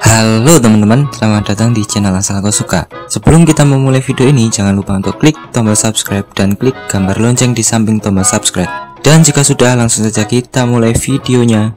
Halo teman-teman, selamat datang di channel Asal Kau Suka. Sebelum kita memulai video ini, jangan lupa untuk klik tombol subscribe dan klik gambar lonceng di samping tombol subscribe. Dan jika sudah, langsung saja kita mulai videonya.